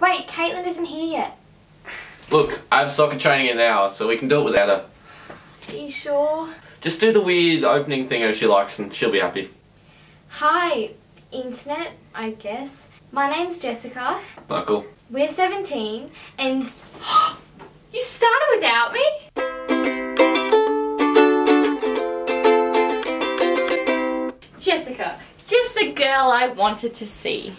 Wait, Kaitlyn isn't here yet. Look, I have soccer training in an hour, so we can do it without her. Are you sure? Just do the weird opening thing if she likes and she'll be happy. Hi, internet, I guess. My name's Jessica. Michael. We're 17 and... you started without me? Jessica, just the girl I wanted to see.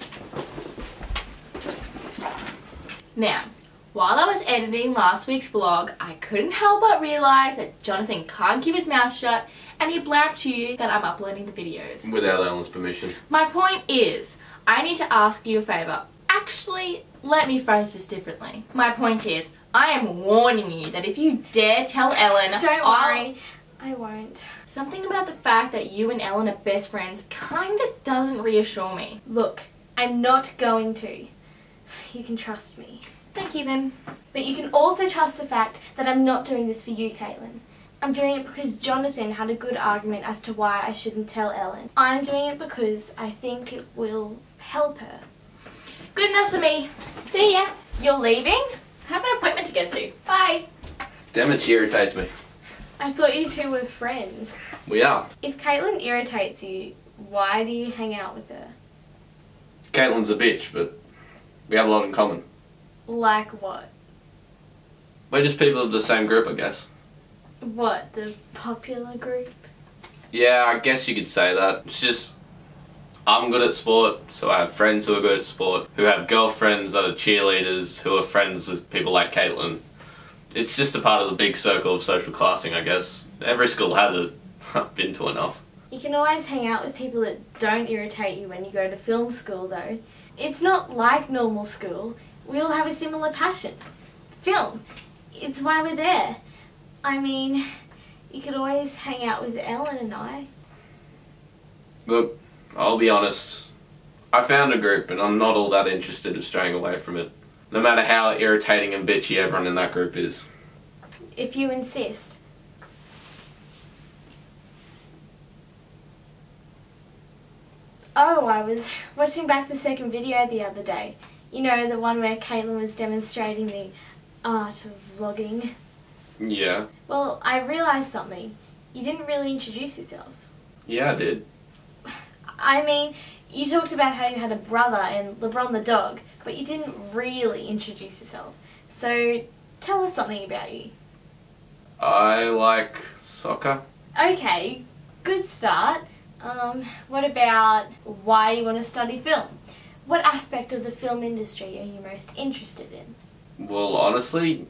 Now, while I was editing last week's vlog, I couldn't help but realise that Johnathon can't keep his mouth shut and he blabbed to you that I'm uploading the videos. Without Ellen's permission. My point is, I need to ask you a favour. Actually, let me phrase this differently. My point is, I am warning you that if you dare tell Ellen... Don't I'll- worry, I won't. Something about the fact that you and Ellen are best friends kinda doesn't reassure me. Look, I'm not going to. You can trust me. Thank you then. But you can also trust the fact that I'm not doing this for you, Kaitlyn. I'm doing it because Johnathon had a good argument as to why I shouldn't tell Ellen. I'm doing it because I think it will help her. Good enough for me. See ya. You're leaving? I have an appointment to get to. Bye. Damn it, she irritates me. I thought you two were friends. We are. If Kaitlyn irritates you, why do you hang out with her? Kaitlyn's a bitch, but we have a lot in common. Like what? We're just people of the same group, I guess. What, the popular group? Yeah, I guess you could say that. It's just I'm good at sport, so I have friends who are good at sport, who have girlfriends that are cheerleaders, who are friends with people like Kaitlyn. It's just a part of the big circle of social classing, I guess. Every school has it. I've been to enough. You can always hang out with people that don't irritate you when you go to film school, though. It's not like normal school. We all have a similar passion. Film. It's why we're there. I mean, you could always hang out with Ellen and I. Look, I'll be honest. I found a group and I'm not all that interested in straying away from it. No matter how irritating and bitchy everyone in that group is. If you insist. Oh, I was watching back the second video the other day. You know, the one where Kaitlyn was demonstrating the art of vlogging. Yeah. Well, I realised something. You didn't really introduce yourself. Yeah, I did. I mean, you talked about how you had a brother and LeBron the dog, but you didn't really introduce yourself. So, tell us something about you. I like soccer. Okay, good start. Um, what about why you want to study film? What aspect of the film industry are you most interested in? Well, honestly,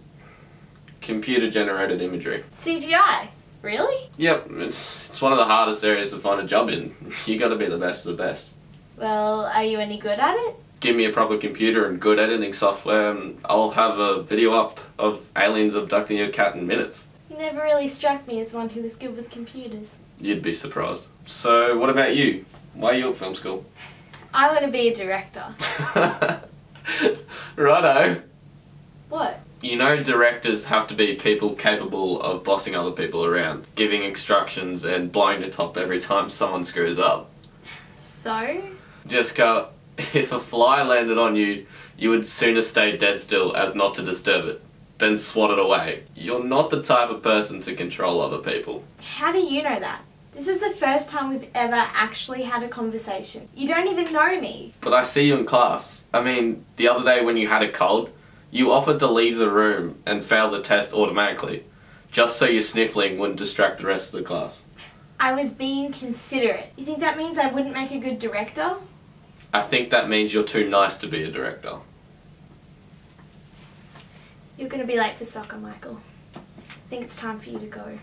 computer generated imagery. CGI? Really? Yep, it's it's one of the hardest areas to find a job in. You got to be the best of the best. Well, are you any good at it? Give me a proper computer and good editing software, and I'll have a video up of aliens abducting your cat in minutes. You never really struck me as one who was good with computers. You'd be surprised. So, what about you? Why are you at film school? I want to be a director. Righto. What? You know, directors have to be people capable of bossing other people around, giving instructions, and blowing the top every time someone screws up. So? Jessica, if a fly landed on you, you would sooner stay dead still as not to disturb it, then swat it away. You're not the type of person to control other people. How do you know that? This is the first time we've ever actually had a conversation. You don't even know me. But I see you in class. I mean, the other day when you had a cold, you offered to leave the room and fail the test automatically, just so your sniffling wouldn't distract the rest of the class. I was being considerate. You think that means I wouldn't make a good director? I think that means you're too nice to be a director. You're gonna be late for soccer, Michael. I think it's time for you to go.